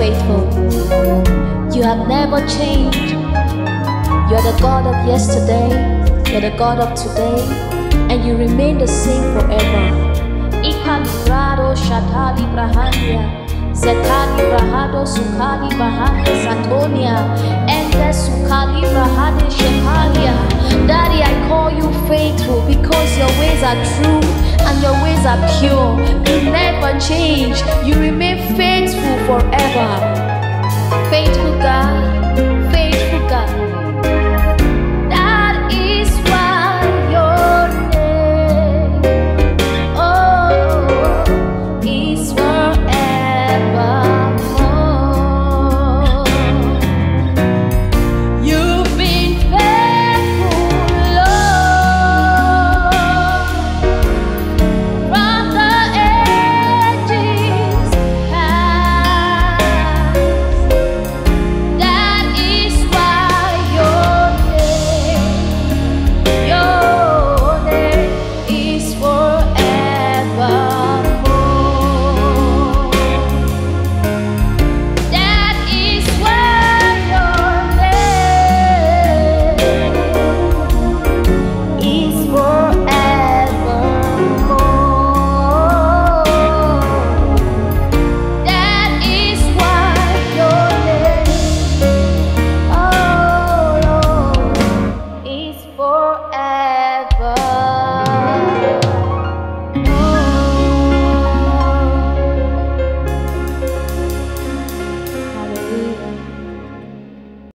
faithful. You have never changed. You're the God of yesterday, you're the God of today, and you remain the same forever. Ikalibrado shatali brahandia, zetali brahado sukali bahade satonia, ende sukali brahade shekalia. Daddy, I call you faithful because your ways are true are pure. You never change, you remain faithful forever.